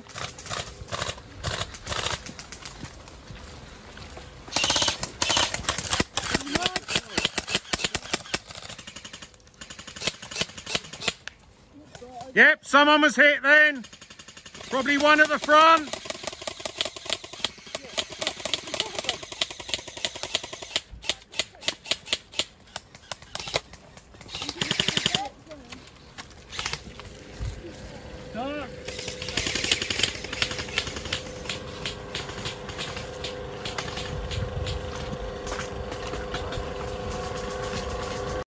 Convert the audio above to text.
go. Yep, someone was hit then. Probably one at the front. Stop.